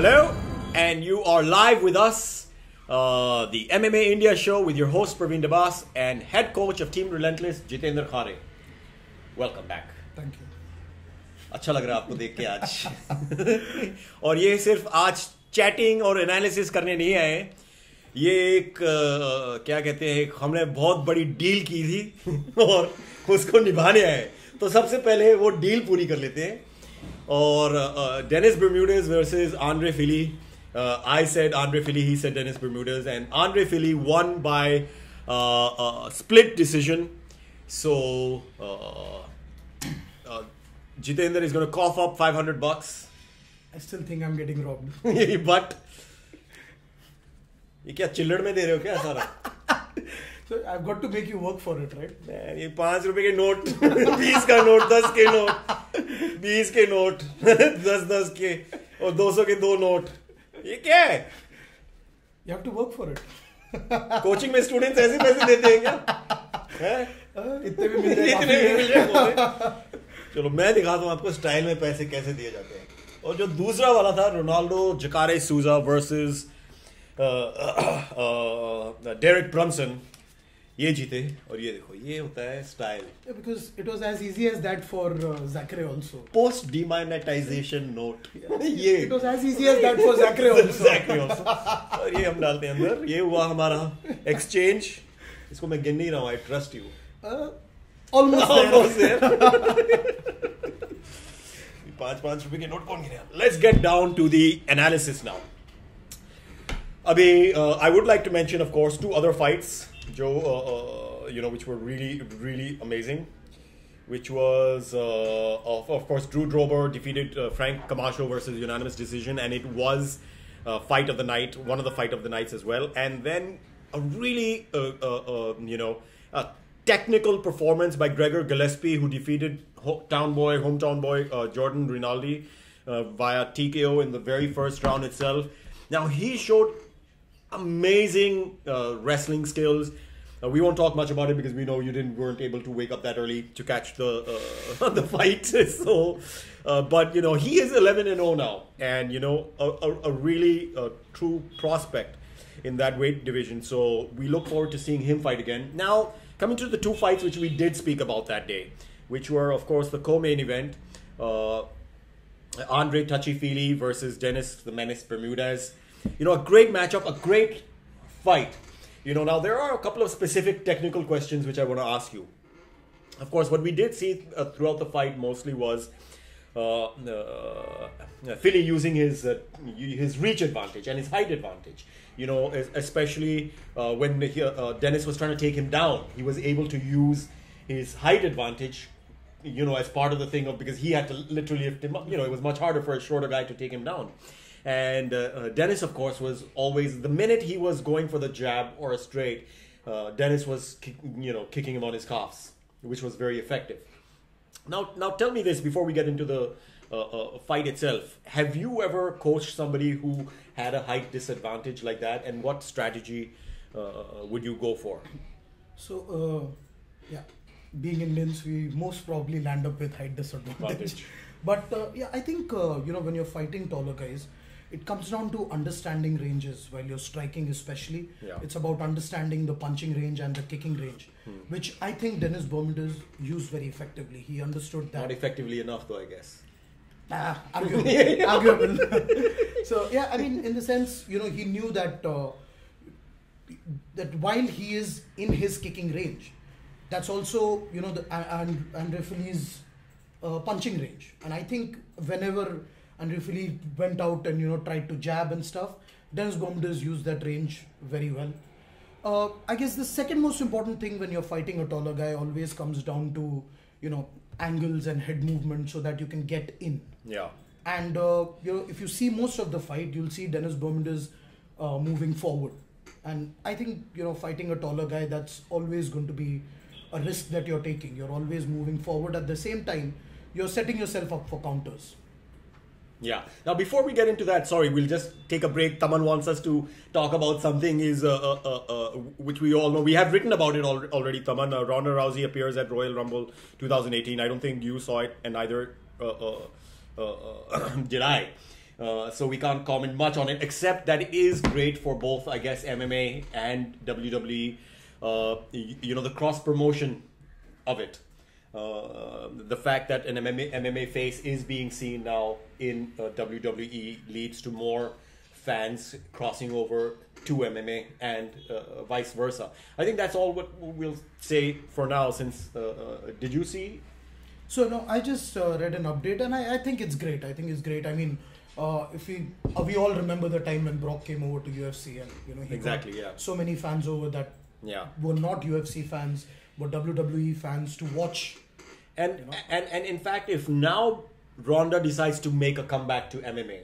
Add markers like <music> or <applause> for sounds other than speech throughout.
Hello, and you are live with us, uh, the MMA India show with your host Praveen Dabas and head coach of Team Relentless Jitendra Khare. Welcome back. Thank you अच्छा लग रहा है आपको देख के आज और ये सिर्फ़ आज चैटिंग और एनालिसिस करने नहीं आए ये एक अ, क्या कहते हैं एक हमने बहुत बड़ी डील की थी और उसको निभाने आए तो सबसे पहले वो डील पूरी कर लेते हैं और Dennis बर्म्यूडस versus Andre फिली I said Andre फिली he said Dennis बर्म्यूडस and Andre फिली one by split decision so uh, Jitendra is going to cough up 500 bucks. I still think I am getting robbed <laughs> but ये क्या चिल्लड़ में दे रहे हो क्या सारा <laughs> got to make you work for it right Man, ये पाँच रुपए के नोट <laughs> बीस का नोट दस के नोट बीस के नोट <laughs> दस दस के और दो सौ के दो नोट। ये क्या है? You have to work for it coaching में स्टूडेंट्स ऐसे पैसे देते हैं क्या? हैं? इतने भी मिल इतने भी मिल जाए चलो मैं दिखाता हूँ आपको स्टाइल में पैसे कैसे दिए जाते हैं। और जो दूसरा वाला था रोनाल्डो जकारे सूजा वर्सेस डेरिक ब्रंसन ये जीते और ये देखो ये होता है style because it was as easy as that for जैकरे also post demonetisation note ये. It was as easy as that for जैकरे also Exactly also. और ये हम डालते हैं अंदर. ये हुआ हमारा एक्सचेंज इसको मैं गिन नहीं रहा हूँ I trust you almost there. <laughs> पाँच पाँच रुपए के नोट कौन गिने? Let's get down to the analysis now अभी I would like to mention of course two other fights Joe, uh, uh, uh, you know, which were really, really amazing. Which was, of, of course, Drew Dober defeated Frank Camacho versus unanimous decision, and it was fight of the night, one of the fight of the nights as well. And then a really, you know, technical performance by Gregor Gillespie, who defeated town boy, hometown boy uh, Jordan Rinaldi uh, via TKO in the very first round itself. Now he showed amazing uh, wrestling skills. Uh, we won't talk much about it because we know you didn't weren't able to wake up that early to catch the uh, <laughs> the fight. <laughs> so, uh, but you know he is 11 and 0 now, and you know a, a, a really uh, true prospect in that weight division. So we look forward to seeing him fight again. Now coming to the two fights which we did speak about that day, which were of course the co-main event. Uh, Andre Touchy versus Dennis the Menace Bermudez. You know, a great matchup, a great fight. You know, now there are a couple of specific technical questions which I want to ask you. Of course, what we did see uh, throughout the fight mostly was uh, uh, Fili using his uh, his reach advantage and his height advantage. You know, especially uh, when he, uh, Dennis was trying to take him down, he was able to use his height advantage. You know, as part of the thing of because he had to literally lift him up. You know, it was much harder for a shorter guy to take him down. And uh, uh, Dennis, of course, was always the minute he was going for the jab or a straight, uh, Dennis was you know kicking him on his calves, which was very effective. Now, now tell me this before we get into the uh, uh, fight itself. Have you ever coached somebody who had a height disadvantage like that, and what strategy uh, would you go for? So, uh, yeah, being Indians, we most probably land up with height disadvantage. Advantage. <laughs> But uh, yeah, I think uh, you know when you're fighting taller guys, it comes down to understanding ranges while you're striking, especially. Yeah. It's about understanding the punching range and the kicking range, which I think Dennis Bermudez used very effectively. He understood that. Not effectively enough, though, I guess. Ah, arguable. <laughs> arguable. <laughs> so yeah, I mean, in the sense, you know, he knew that uh, that while he is in his kicking range, that's also you know the and Andre's uh, punching range. And I think whenever Andre went out and you know tried to jab and stuff, Dennis Bermudez used that range very well. Uh, I guess the second most important thing when you're fighting a taller guy always comes down to you know angles and head movement so that you can get in. Yeah. And uh, you know, if you see most of the fight, you'll see Dennis Bermudez uh, moving forward. And I think you know, fighting a taller guy, that's always going to be a risk that you're taking. You're always moving forward. At the same time, you're setting yourself up for counters. Yeah. Now, before we get into that, sorry, we'll just take a break. Taman wants us to talk about something is uh, uh, uh, uh, which we all know. We have written about it al- already. Taman uh, Ronda Rousey appears at Royal Rumble 2018. I don't think you saw it, and neither uh, <coughs> did I. So we can't comment much on it, except that it is great for both, I guess, MMA and WWE. You know, the cross promotion of it. Uh, the fact that an MMA, MMA face is being seen now in uh, WWE leads to more fans crossing over to MMA and uh, vice versa. I think that's all what we'll say for now. Since uh, uh, did you see? So no, I just uh, read an update, and I, I think it's great. I think it's great. I mean, uh, if we uh, we all remember the time when Brock came over to UFC, and you know he Exactly, yeah. so many fans over that Yeah. were not UFC fans, but WWE fans to watch. And, You know? and and in fact, if now Ronda decides to make a comeback to MMA,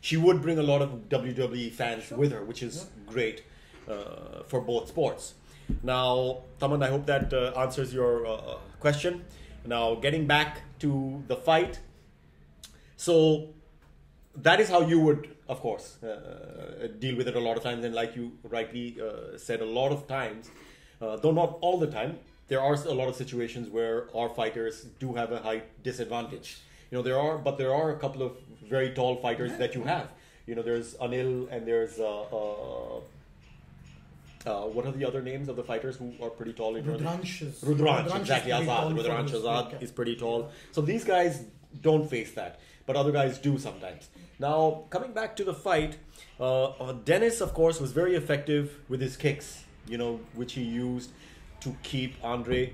she would bring a lot of WWE fans with her, which is great uh, for both sports. Now, Taman, I hope that uh, answers your uh, question. Now, getting back to the fight, so that is how you would, of course, uh, deal with it a lot of times. And like you rightly uh, said, a lot of times, uh, though not all the time, there are a lot of situations where our fighters do have a height disadvantage. You know, there are, but there are a couple of very tall fighters that you have. You know, there's Anil and there's uh, uh, uh, what are the other names of the fighters who are pretty tall in Rudransh is Rudransh, is exactly. pretty tall Azad. Rudransh Azad is pretty tall. So these guys don't face that, but other guys do sometimes. Now, coming back to the fight, uh, uh, Dennis, of course, was very effective with his kicks, you know, which he used to keep Andre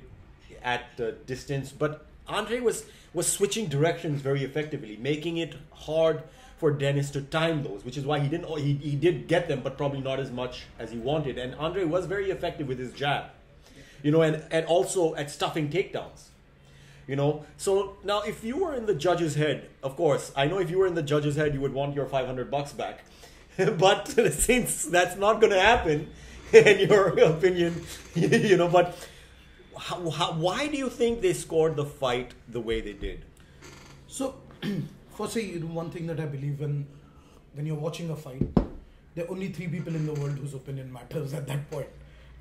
at uh, distance. But Andre was, was switching directions very effectively, making it hard for Dennis to time those, which is why he didn't. He, he did get them, but probably not as much as he wanted. And Andre was very effective with his jab, you know, and, and also at stuffing takedowns. You know, so now if you were in the judge's head, of course, I know if you were in the judge's head, you would want your 500 bucks back. <laughs> but <laughs> since that's not going to happen, <laughs> in your opinion, <laughs> you know, but how, how, why do you think they scored the fight the way they did? So, <clears throat> firstly, one thing that I believe when when you're watching a fight, there are only three people in the world whose opinion matters <laughs> at that point,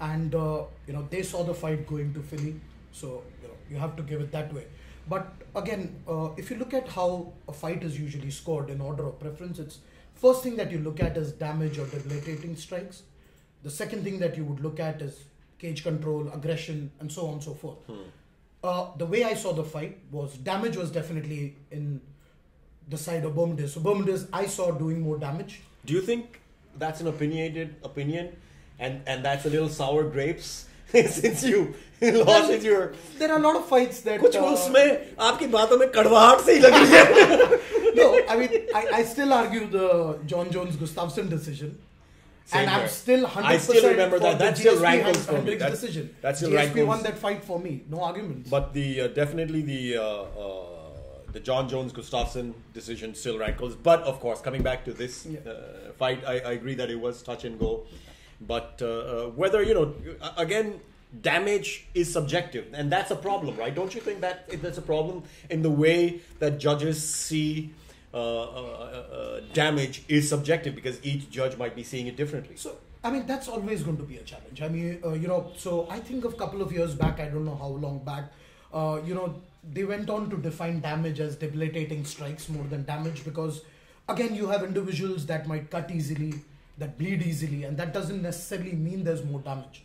and uh, you know they saw the fight going to Fili, so you know you have to give it that way. But again, uh, if you look at how a fight is usually scored in order of preference, it's first thing that you look at is damage or debilitating strikes. The second thing that you would look at is cage control, aggression, and so on and so forth. Hmm. Uh, the way I saw the fight was damage was definitely in the side of Bermudez. So Bermudez, I saw doing more damage. Do you think that's an opinionated opinion, and and that's a little sour grapes? <laughs> since you <laughs> lost there are a lot of fights that कुछ uh, उसमें आपकी बातों में कड़वाहट सी लगी है <laughs> no I mean I, I still argue the Jon Jones Gustafsson decision same and I'm still 100% I still remember that. That still rankles for me. That's- decision. that still GSP rankles. won that fight for me. No arguments. But the uh, definitely the uh, uh, the Jon Jones Gustafsson decision still rankles. But of course, coming back to this Yeah. uh, fight, I, I agree that it was touch and go. But uh, uh, whether you know, again, damage is subjective, and that's a problem, right? Don't you think that that's a problem in the way that judges see? Uh, uh, uh, damage is subjective because each judge might be seeing it differently. So, I mean, that's always going to be a challenge. I mean, you know, so I think a couple of years back, I don't know how long back, uh, you know, they went on to define damage as debilitating strikes more than damage because, again, you have individuals that might cut easily, that bleed easily, and that doesn't necessarily mean there's more damage.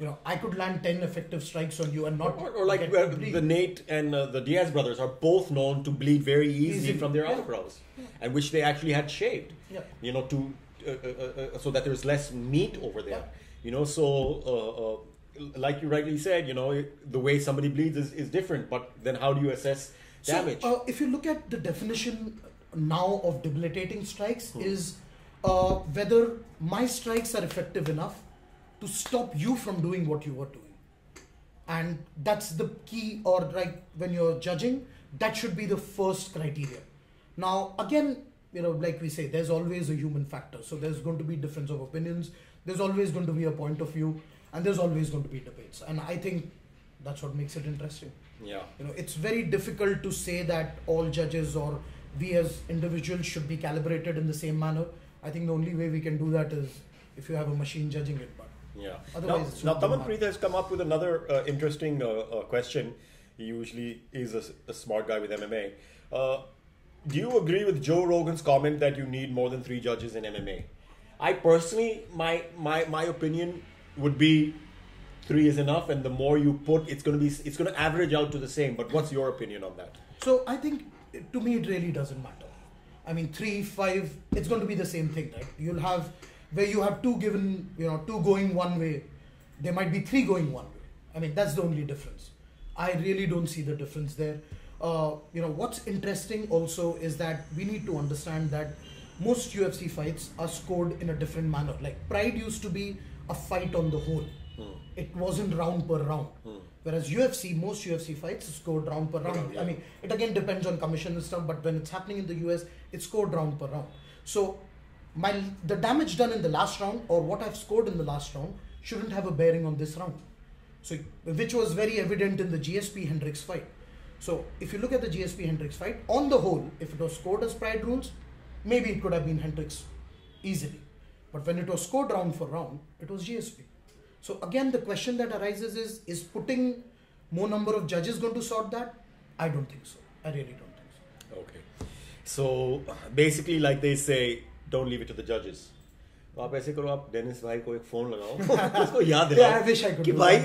You know, I could land 10 effective strikes on you and not. Or, or like uh, the Nate and uh, the Diaz brothers are both known to bleed very easily Easily, from their yeah. eyebrows, and which they actually had shaved. Yeah. You know, to uh, uh, uh, so that there's less meat over there. Yeah. You know, so uh, uh, like you rightly said, you know, the way somebody bleeds is, is different. But then, how do you assess damage? So, uh, if you look at the definition now of debilitating strikes, Hmm. is uh, whether my strikes are effective enough to stop you from doing what you were doing. And that's the key, or like when you're judging, that should be the first criteria. Now, again, you know, like we say, there's always a human factor. So there's going to be difference of opinions. There's always going to be a point of view, and there's always going to be debates. And I think that's what makes it interesting yeah. you know it's very difficult to say that all judges or we as individuals should be calibrated in the same manner i think the only way we can do that is if you have a machine judging it Yeah. Otherwise, now, now Tamanpreet has come up with another uh, interesting uh, uh, question. He usually is a smart guy with MMA. Uh, do you agree with Joe Rogan's comment that you need more than three judges in MMA? I personally, my my my opinion would be three is enough, and the more you put, it's going to be it's going to average out to the same. But what's your opinion on that? So I think to me it really doesn't matter. I mean, three, five, it's going to be the same thing, right? You'll have where you have two given, you know, two going one way. There might be three going one way. I mean, that's the only difference. I really don't see the difference there. Uh, you know, what's interesting also is that we need to understand that most UFC fights are scored in a different manner. Like Pride used to be a fight on the whole. Hmm. It wasn't round per round. Whereas UFC, most UFC fights scored round per round. yeah. I mean, it again depends on commission and stuff, but when it's happening in the US, it's scored round per round. So, my the damage done in the last round or what I've scored in the last round shouldn't have a bearing on this round. So, which was very evident in the GSP Hendricks fight. So, if you look at the GSP Hendricks fight, on the whole, if it was scored as Pride rules, maybe it could have been Hendricks easily. But when it was scored round for round, it was GSP. So again, the question that arises is: Is putting more number of judges going to sort that? I don't think so. I really don't think so. Okay. So basically, like they say, don't leave it to the judges. तो आप ऐसे करो आप Dennis भाई को एक phone लगाओ <laughs> उसको याद दिलाओ Yeah, I wish I could कि do भाई <laughs>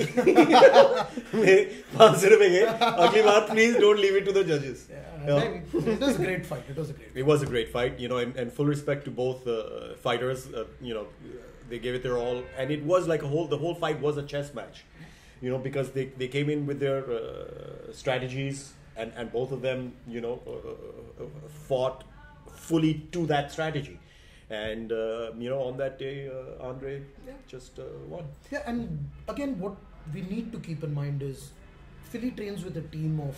मेरे पाँच सौ रुपए गए अगली बार please don't leave it to the जजेस Yeah, maybe. it was a great fight. It was a great. It was a great fight, you know, and, and full respect to both uh, fighters. Uh, you know, they gave it their all, and it was like a whole. The whole fight was a chess match, you know, because they, they came in with their uh, strategies, and, and both of them, you know, uh, uh, fought fully to that strategy, and uh, you know, on that day, uh, Andre Yeah. just uh, won. Yeah, and again, what we need to keep in mind is Fili trains with a team of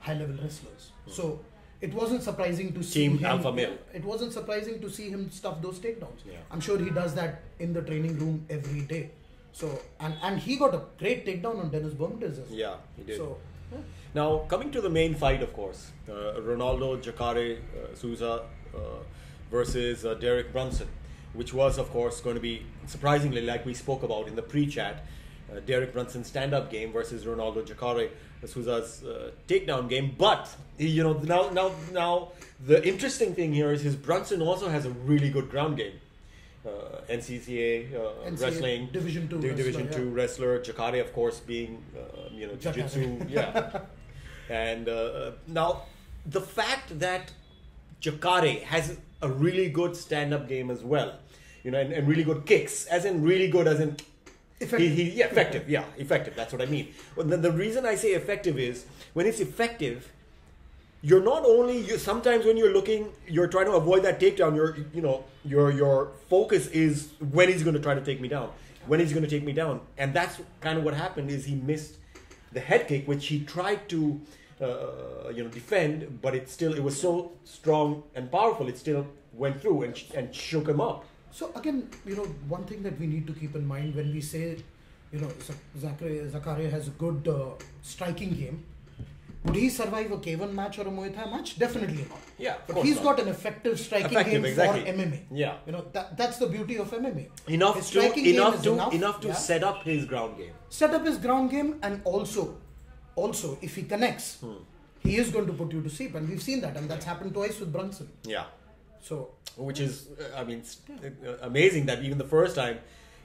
high-level wrestlers. So it wasn't surprising to see Team him. alpha male. It wasn't surprising to see him stuff those takedowns. Yeah. I'm sure he does that in the training room every day. So and and he got a great takedown on Dennis Bermudez. well. Yeah, he did. So yeah. Now, coming to the main fight, of course, uh, Ronaldo Jacare uh, Souza uh, versus uh, Derek Brunson, which was, of course, going to be surprisingly, like we spoke about in the pre chat, uh, Derek Brunson's stand up game versus Ronaldo Jacare Souza's uh, takedown game. But, you know, now, now, now, the interesting thing here is his Brunson also has a really good ground game. Uh, NCCA, uh, NCAA wrestling, Division two Di- wrestler, Division yeah. two wrestler. Jacare, of course, being uh, you know jiu-jitsu, yeah. <laughs> and uh, now the fact that Jacare has a really good stand-up game as well, you know, and, and really good kicks, as in really good, as in Effective. He, he, yeah, effective, yeah, effective. That's what I mean. Well, the, the reason I say effective is when it's effective, you're not only you sometimes when you're looking you're trying to avoid that takedown your you know your your focus is when he's going to try to take me down when he's going to take me down and that's kind of what happened is he missed the head kick which he tried to uh, you know defend but it still it was so strong and powerful it still went through and, and shook him up So again, you know, one thing that we need to keep in mind when we say, you know, Jacare, Jacare has a good uh, striking game. Would he survive a K1 match or a Muay Thai match? Definitely not. Yeah, but he's not. got an effective striking Effective, game exactly. for MMA. Yeah. you know that that's the beauty of MMA. enough to striking game enough to enough, enough, to yeah. set up his ground game set up his ground game and also also if he connects Hmm. he is going to put you to sleep and we've seen that and that's happened twice with Brunson. Yeah. So which is uh, I mean s- uh, amazing that even the first time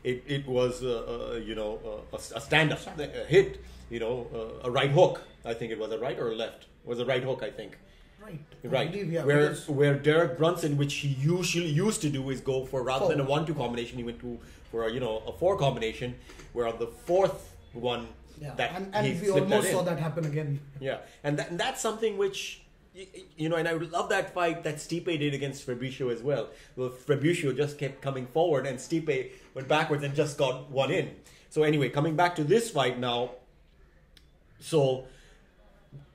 it, it was uh, uh, you know uh, a, a stand up a hit you know uh, a right hook I think it was a right or a left? It was a right hook I think. Right. Right. believe, yeah, where because- where Derek Brunson which he usually used to do is go for rather than a one two combination he went to for a, you know a four combination where on the fourth one yeah that and, and we almost in. saw that happen again Yeah, and, that, and that's something which, you know, and I love that fight that Stipe did against Fabricio as well. Well, Fabricio just kept coming forward, and Stipe went backwards and just got one in. So anyway, coming back to this fight now, so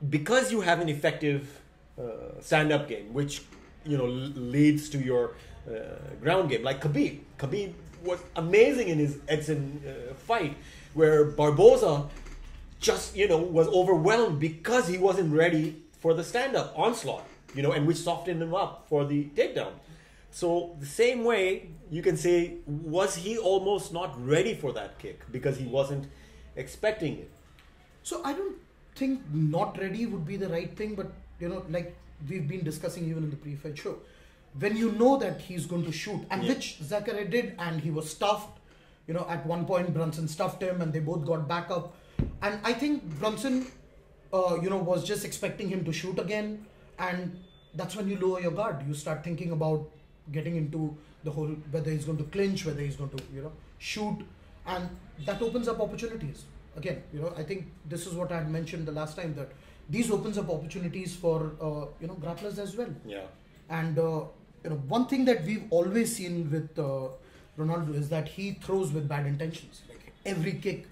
because you have an effective uh, stand-up game, which you know l- leads to your uh, ground game, like Khabib. Khabib was amazing in his Edson uh, fight, where Barboza just you know was overwhelmed because he wasn't ready for the stand-up onslaught, you know, and which softened him up for the takedown. So the same way you can say, was he almost not ready for that kick because he wasn't expecting it? so I don't think not ready would be the right thing but you know like we've been discussing even in the pre-fight show. When you know that he's going to shoot, and Yeah. which Jacare did, and he was stuffed. You know, at one point Brunson stuffed him, and they both got back up. And I think Brunson, uh, you know, was just expecting him to shoot again, and that's when you lower your guard. You start thinking about getting into the whole whether he's going to clinch, whether he's going to you know shoot, and that opens up opportunities. Again, you know, I think this is what I had mentioned the last time that these opens up opportunities for uh, you know grapplers as well. Yeah. And uh, you know, one thing that we've always seen with uh, Ronaldo is that he throws with bad intentions. Like every kick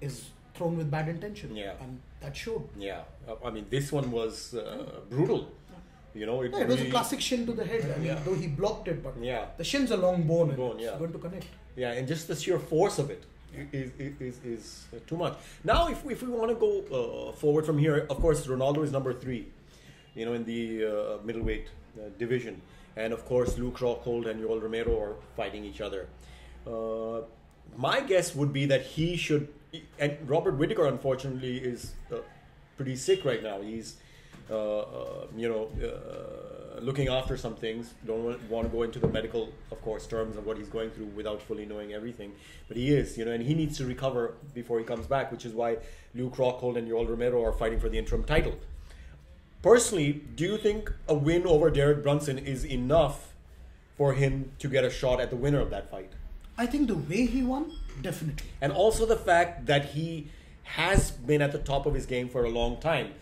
is thrown with bad intention. Yeah. and that showed. Yeah. Uh, I mean, this one was uh, brutal. You know, it, Yeah, it was a classic shin to the head. I mean, Yeah. though he blocked it, but Yeah. the shin's a long bone Bone, yeah. it's going to connect. Yeah, and just the sheer force of it is is, is too much. Now, if, if we want to go uh, forward from here, of course, Ronaldo is number three, you know, in the uh, middleweight uh, division, and of course, Luke Rockhold and Yoel Romero are fighting each other. Uh, my guess would be that he should, and Robert Whittaker, unfortunately, is uh, pretty sick right now. He's, uh, uh, you know, uh, looking after some things. Don't want, to go into the medical, of course, terms of what he's going through without fully knowing everything. But he is, you know, and he needs to recover before he comes back, which is why Luke Rockhold and Yoel Romero are fighting for the interim title. Personally, do you think a win over Derek Brunson is enough for him to get a shot at the winner of that fight? I think the way he won, definitely. and also the fact that he has been at the top of his game for a long time.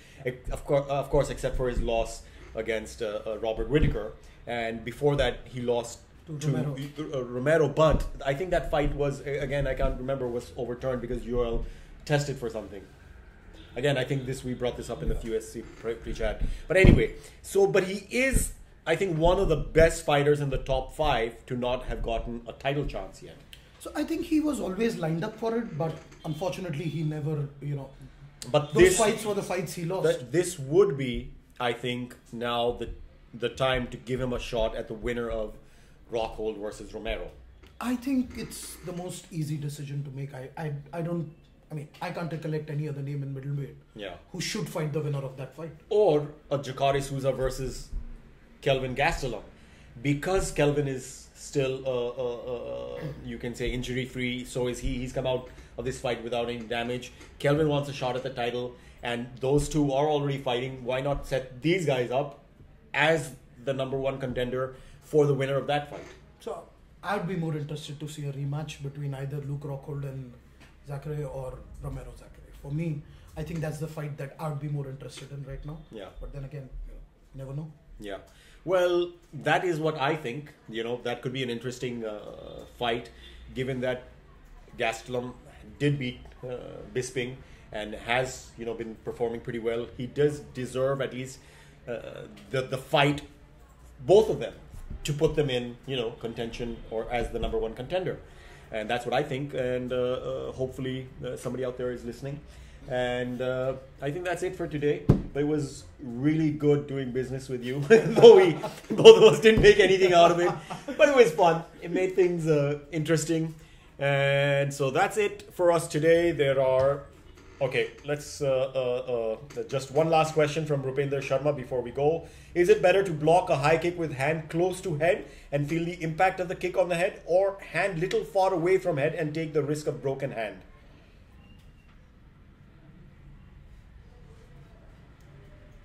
Of course, of course, except for his loss against uh, uh, Robert Whittaker, and before that he lost To to, Romero. uh, Romero. But I think that fight was again I can't remember was overturned because Yoel tested for something. Again, I think this we brought this up in the pre- pre-chat. But anyway, so but he is I think one of the best fighters in the top five to not have gotten a title chance yet. So I think he was always lined up for it, but unfortunately he never, you know, But those this fights were the fights he lost. this would be, I think, now the the time to give him a shot at the winner of Rockhold versus Romero. I think it's the most easy decision to make. I, I, I don't. I mean, I can't recollect any other name in middleweight Yeah. who should fight the winner of that fight. Or a Jacare Souza versus Kelvin Gastelum. Because Kelvin is still, uh, uh, uh, you can say, injury free, so is he. He's come out of this fight without any damage. Kelvin wants a shot at the title, and those two are already fighting. Why not set these guys up as the number one contender for the winner of that fight? So I would be more interested to see a rematch between either Luke Rockhold and Jacare or Romero Jacare. For me, I think that's the fight that I would be more interested in right now. Yeah. But then again, you know, never know. Yeah. Well, that is what I think. You know, that could be an interesting uh, fight, given that Gastelum did beat uh, Bisping and has, you know, been performing pretty well. He does deserve at least uh, the the fight, both of them, to put them in, you know, contention or as the number one contender. And that's what I think. And uh, uh, hopefully, uh, somebody out there is listening. And uh, I think that's it for today. But it was really good doing business with you, <laughs> though we both of us didn't make anything out of it. But it was fun. It made things uh, interesting. And so that's it for us today. There are Okay, let's uh, uh, uh, just one last question from Rupinder Sharma before we go. Is it better to block a high kick with hand close to head and feel the impact of the kick on the head, or hand little far away from head and take the risk of broken hand?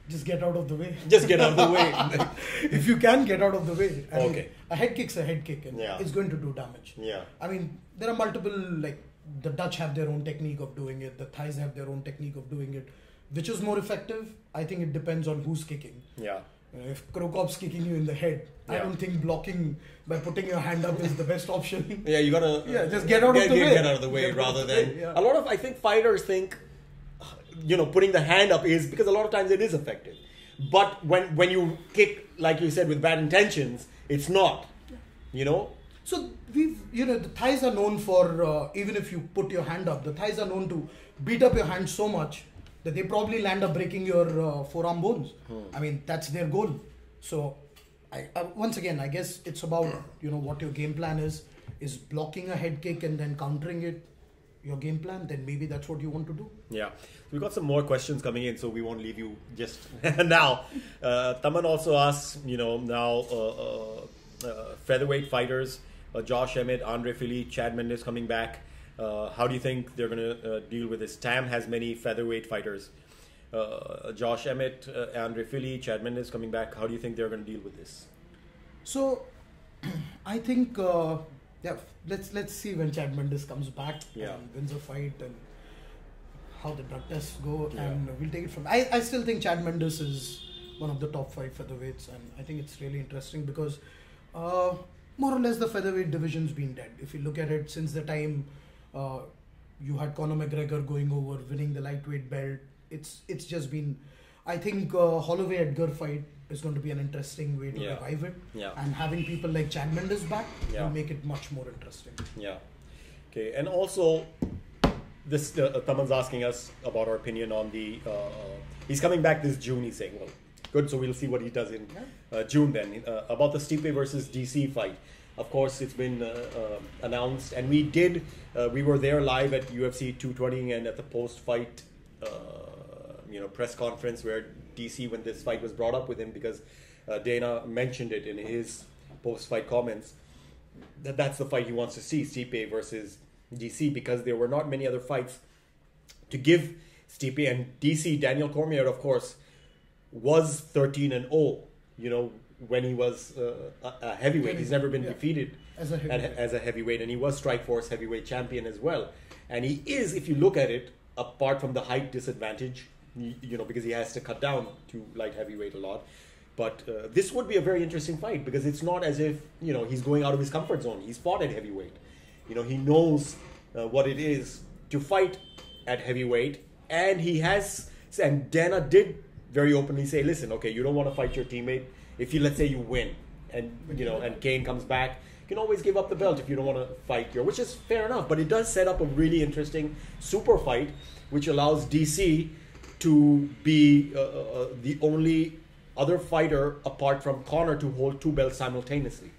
Just get out of the way. Just get out of the way. <laughs> if you can get out of the way. I mean, Okay. a head kick's a head kick and Yeah. it's going to do damage. yeah, I mean, there are multiple like the Dutch have their own technique of doing it. The Thais have their own technique of doing it. Which is more effective? I think it depends on who's kicking. yeah, You know, if Cro Cop's kicking you in the head, I don't think blocking by putting your hand up is the best option. <laughs> yeah. You gotta <laughs> Yeah, just get out of the get, way. Get out of the way Get rather the than way, yeah. a lot of. I think fighters think, you know, putting the hand up is because a lot of times it is effective, but when when you kick like you said with bad intentions, it's not. You know, So we've, you know, the Thais are known for uh, even if you put your hand up, the Thais are known to beat up your hand so much that they probably land up breaking your uh, forearm bones. I mean, that's their goal. So, I, uh, once again, I guess it's about you know what your game plan is. Is blocking a head kick and then countering it your game plan, then maybe that's what you want to do. Yeah, we've got some more questions coming in, so we won't leave you just <laughs> now. Uh, Taman also asks, you know, now uh, uh, uh, featherweight fighters, Josh Emmett, Andre Fili, Chad Mendes coming back. Uh, how do you think they're going to uh, deal with this? Tam has many featherweight fighters. Uh, Josh Emmett, uh, Andre Fili, Chad Mendes coming back. How do you think they're going to deal with this? So, <clears throat> I think uh, yeah, let's let's see when Chad Mendes comes back Yeah. and wins a fight and how the drug tests go, Yeah. and we'll take it from. I I still think Chad Mendes is one of the top five featherweights, and I think it's really interesting because uh, more or less the featherweight division's been dead. If you look at it since the time uh, you had Conor McGregor going over, winning the lightweight belt, it's it's just been. I think uh, Holloway Edgar fight is going to be an interesting way to Yeah. revive it Yeah. and having people like Chad Mendes back Yeah. will make it much more interesting. Yeah. Okay, and also, this uh, Taman's asking us about our opinion on the. Uh, he's coming back this June. He's saying, "Well, good." So we'll see what he does in uh, June. Then uh, about the Stipe versus DC fight. Of course, it's been uh, uh, announced, and we did. Uh, we were there live at UFC 220 and at the post-fight, uh, you know, press conference where DC, when this fight was brought up with him, because uh, Dana mentioned it in his post-fight comments that that's the fight he wants to see Stipe versus DC because there were not many other fights to give Stipe and DC Daniel Cormier of course was 13 and 0 you know when he was uh, a, heavyweight he's never been Yeah. defeated As a at- heavyweight. as a heavyweight and he was Strikeforce heavyweight champion as well and he is if you look at it apart from the height disadvantage you, you know because he has to cut down to light heavyweight a lot but uh, this would be a very interesting fight because it's not as if you know he's going out of his comfort zone. He's fought at heavyweight. You know he knows uh, what it is to fight at heavyweight, and he has. And Dana did very openly say, "Listen, okay, you don't want to fight your teammate. If you let's say you win, and you know, and Cain comes back, you can always give up the belt if you don't want to fight your." Which is fair enough, but it does set up a really interesting super fight, which allows DC to be uh, uh, the only other fighter apart from Conor to hold two belts simultaneously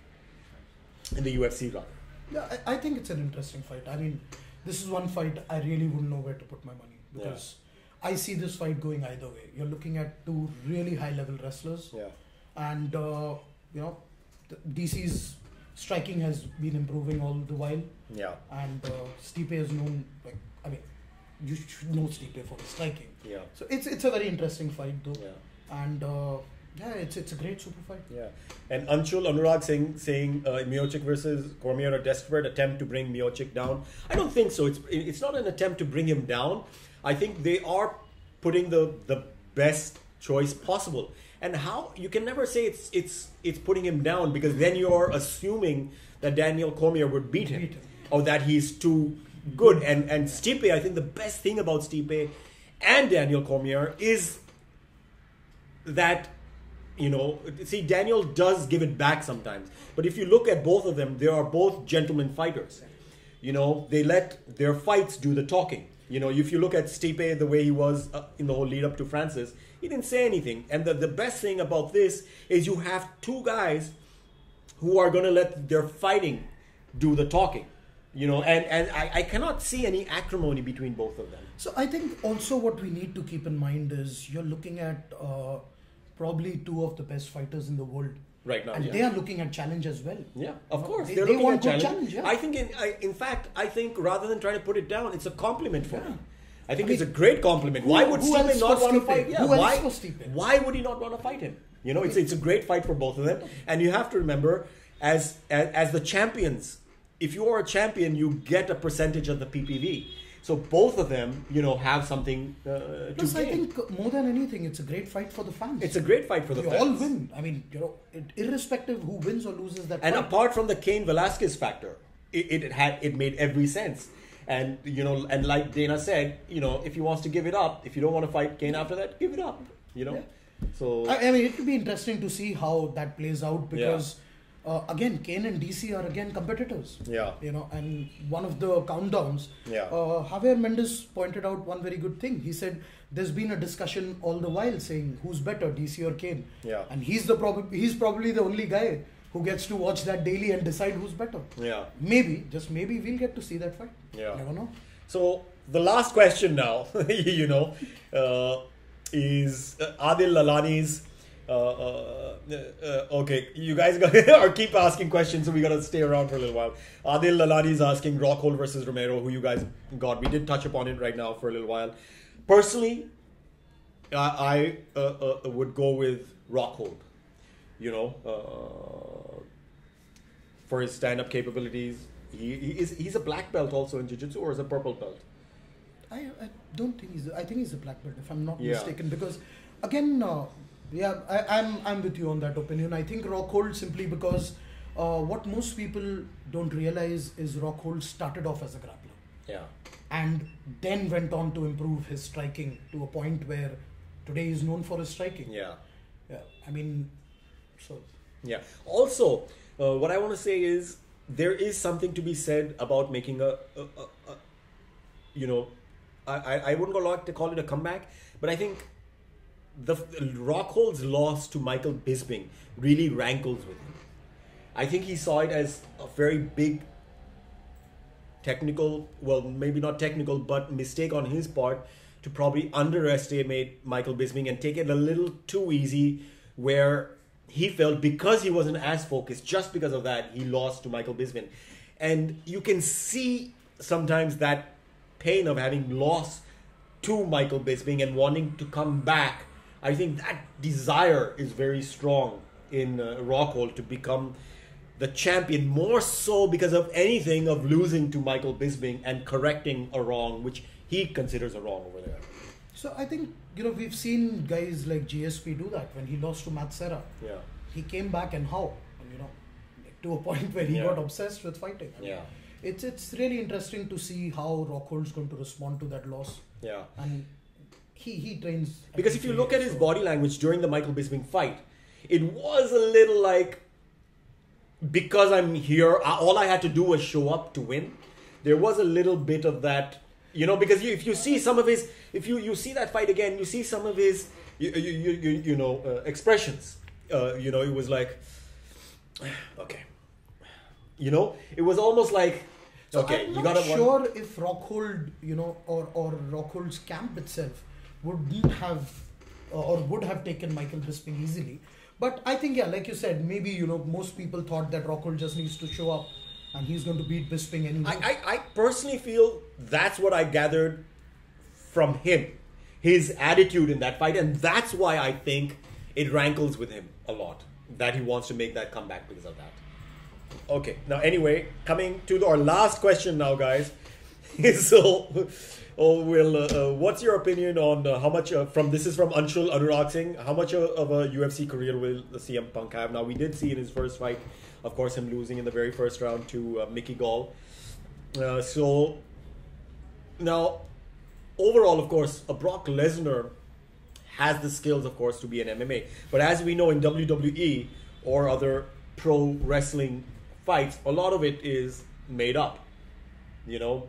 in the UFC run. Yeah, I, I think it's an interesting fight. I mean, this is one fight I really wouldn't know where to put my money because I see this fight going either way. You're looking at two really high level wrestlers, Yeah. and uh, you know, the DC's striking has been improving all the while, Yeah. and uh, Stipe is known like I mean, you should know Stipe for his striking. Yeah. So it's it's a very interesting fight though, Yeah. and uh, yeah, it's it's a great super fight. Yeah. And Anshul Anurag saying saying uh, Miocic versus Cormier a desperate attempt to bring Miocic down. I don't think so. It's it's not an attempt to bring him down. I think they are putting the the best choice possible. And how you can never say it's it's it's putting him down because then you're assuming that Daniel Cormier would beat him, Beat him. or that he's too good. And and Stipe, I think the best thing about Stipe and Daniel Cormier is that you know see daniel does give it back sometimes but if you look at both of them they are both gentlemen fighters you know they let their fights do the talking you know if you look at stipe the way he was uh, in the whole lead up to francis he didn't say anything. And the, the best thing about this is you have two guys who are going to let their fighting do the talking you know and and I, I cannot see any acrimony between both of them. So I think also what we need to keep in mind is you're looking at uh, probably two of the best fighters in the world, right now and yeah. they are looking at challenge as well. Yeah, of course. they- They're they looking want at challenge. challenge, yeah. I think, in, I, in fact, I think rather than trying to put it down, it's a compliment for Yeah. him. I think I it's a great compliment. Why would who Stipe not want to fight? Yeah, Who else why? Why would he not want to fight him? You know, it's it's a great fight for both of them. And you have to remember, as as, as the champions, if you are a champion, you get a percentage of the PPV. So both of them, you know, have something uh, to Plus, I think more than anything, it's a great fight for the fans. it's a great fight for the you fans. all win. I mean, you know, it, irrespective who wins or loses that And fight. apart from the Cain Velasquez factor, it, it had it made every sense. And you know, and like Dana said, you know, if he wants to give it up, if you don't want to fight Cain after that, give it up. You know, so I, I mean, it would be interesting to see how that plays out because, uh, again, Cain and DC are again competitors. yeah, You know, and one of the countdowns, Yeah. uh, Javier Mendez pointed out one very good thing. He said there's been a discussion all the while saying who's better, DC or Cain, yeah, and he's the prob- he's probably the only guy who gets to watch that daily and decide who's better. yeah, Maybe, just maybe, we'll get to see that fight. yeah. Never know. So the last question now, <laughs> you know, uh, is uh, Adil Lalani's. Uh, uh, uh, okay, you guys got <laughs> or keep asking questions, so we gotta stay around for a little while. Adil Lalani is asking Rockhold versus Romero, who you guys got. We did touch upon it right now for a little while. Personally, I, I uh, uh, would go with Rockhold. You know, uh, for his stand-up capabilities, he, he is he's a black belt also in jiu-jitsu, or is a purple belt? I, I don't think he's. I think he's a black belt, if I'm not Yeah. mistaken. Because again, uh, yeah, I, I'm I'm with you on that opinion. I think Rockhold simply because uh, what most people don't realize is Rockhold started off as a grappler Yeah. and then went on to improve his striking to a point where today he's known for his striking. Yeah. Yeah, I mean, so Yeah. Also, uh, what I want to say is there is something to be said about making a, a, a, a you know, I, I I wouldn't go like to call it a comeback, but I think the Rockhold's loss to Michael Bisping really rankles with him. I think he saw it as a very big technical, well, maybe not technical, but mistake on his part to probably underestimate Michael Bisping and take it a little too easy, where he felt because he wasn't as focused, just because of that, he lost to Michael Bisping. And you can see sometimes that pain of having lost to Michael Bisping and wanting to come back. I think that desire is very strong in uh, Rockhold to become the champion, more so because of anything of losing to Michael Bisping and correcting a wrong, which he considers a wrong over there. so I think you know we've seen guys like GSP do that when he lost to Matt Serra. Yeah. he came back and how you know to a point where he Yeah. got obsessed with fighting I mean, Yeah. it's it's really interesting to see how Rockhold's going to respond to that loss Yeah. and he he trains Because if you look at his body language during the Michael Bisping fight, it was a little like because I'm here, all I had to do was show up to win. There was a little bit of that, you know, because you, if you see some of his, if you, you see that fight again, you see some of his, you, you, you, you, know, uh, expressions. Uh, you know, it was like, <sighs> okay. You know, it was almost like, so okay, I'm you not gotta. one- sure if Rockhold you know or or Rockhold's camp itself wouldn't have uh, or would have taken Michael Bisping easily but I think yeah like you said maybe you know most people thought that Rockhold just needs to show up and he's going to beat Bisping anyway I, I, I personally feel that's what I gathered from him, his attitude in that fight, and that's why I think it rankles with him a lot that he wants to make that comeback because of that. Okay, now anyway, coming to our last question now, guys. <laughs> so, oh, will uh, uh, what's your opinion on uh, how much uh, from this is from Anshul Anurag Singh? How much of a UFC career will the CM Punk have? Now we did see in his first fight, of course, him losing in the very first round to Mickey Gall. So now, overall, of course, a Brock Lesnar has the skills, of course, to be an MMA. But as we know in WWE or other pro wrestling fights, a lot of it is made up. You know,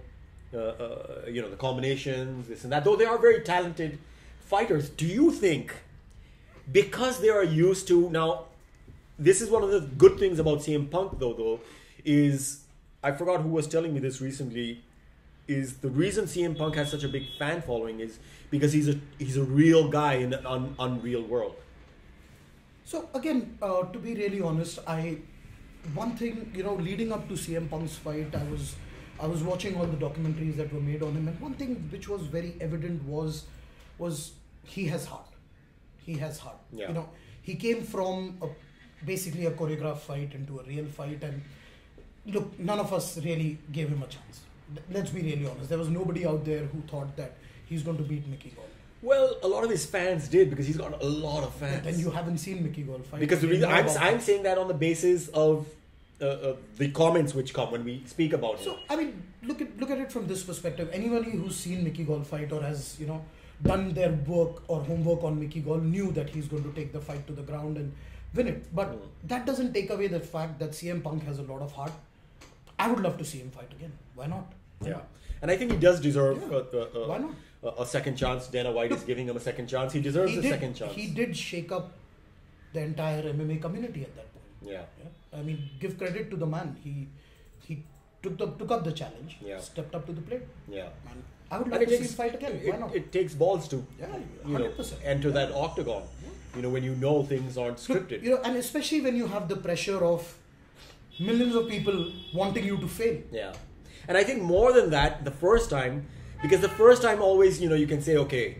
uh, uh, you know the combinations, this and that. Though they are very talented fighters, do you think because they are used to now? This is one of the good things about CM Punk, though. Though is I forgot who was telling me this recently. Is the reason CM Punk has such a big fan following is because he's a he's a real guy in an un, unreal world. So again, uh, to be really honest, I one thing you know, leading up to CM Punk's fight, I was I was watching all the documentaries that were made on him, and one thing which was very evident was was he has heart. He has heart. Yeah. You know, he came from a, basically a choreographed fight into a real fight, and look, none of us really gave him a chance. Let's be really honest. There was nobody out there who thought that he's going to beat Mickey Gall. Well, a lot of his fans did because he's got a lot of fans. Then you haven't seen Mickey Gall fight. because the reason I'm, I'm saying that on the basis of uh, uh, the comments which come when we speak about it. So I mean, look at look at it from this perspective. Anybody who's seen Mickey Gall fight or has you know done their work or homework on Mickey Gall knew that he's going to take the fight to the ground and win it. But Mm. that doesn't take away the fact that CM Punk has a lot of heart. I would love to see him fight again. Why not? Why yeah, not? and I think he does deserve Yeah. uh, Why not? a, a second chance. Dana White is giving him a second chance. He deserves He a did, second chance. he did shake up the entire MMA community at that point. Yeah. Yeah? I mean, give credit to the man. He he took the, took up the challenge, Yeah. stepped up to the plate. Yeah. And I would And love to see takes- him fight again. Why It, not? it takes balls to Yeah, you know 100%. enter that octagon. You know when you know things aren't scripted. you know, and especially when you have the pressure of millions of people wanting you to fail. Yeah. And I think more than that, the first time, because the first time always, you know, you can say, okay,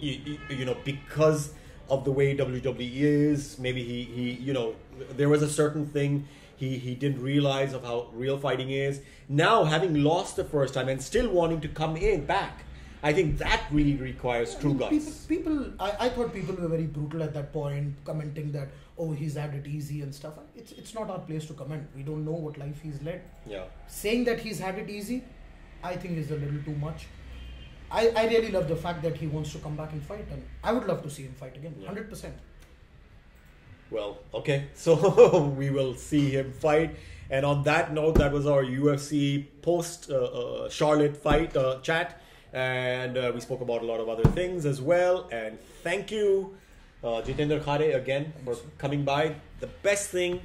you, you, you know, because of the way WWE is, maybe he, he, you know, there was a certain thing he, he didn't realize of how real fighting is. Now, having lost the first time and still wanting to come in back, I think that really requires I true mean, guts. People, people I, I thought people were very brutal at that point, commenting that oh he's had it easy and stuff. It's it's not our place to comment. We don't know what life he's led. Yeah. Saying that he's had it easy, I think is a little too much. I, I really love the fact that he wants to come back and fight, and I would love to see him fight again, Yeah. hundred percent. Well, okay. <laughs> So we will see him fight. And on that note, that was our UFC post uh, uh, Charlotte fight uh, chat. And uh, we spoke about a lot of other things as well. And thank you, uh, Jitendra Khare, again for coming by. The best thing,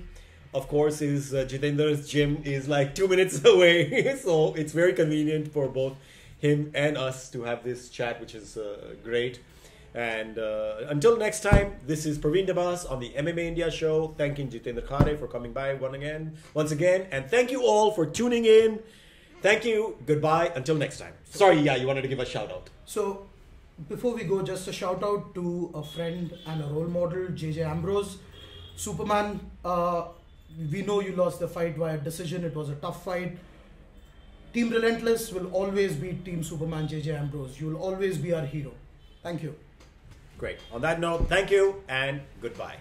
of course, is uh, Jitendra's gym is like two minutes <laughs> away. so it's very convenient for both him and us to have this chat, which is uh, great. And uh, until next time, this is Parvin Dabas on the MMA India show. Thanking Jitendra Khare for coming by one again, once again, and thank you all for tuning in. Thank you. Goodbye. Until next time. Sorry, yeah, you wanted to give a shout out. So, before we go, just a shout out to a friend and a role model, JJ Ambrose. Superman, uh, we know you lost the fight via decision, it was a tough fight. Team Relentless will always be Team Superman, JJ Ambrose. You will always be our hero. Thank you. Great. On that note, thank you and goodbye.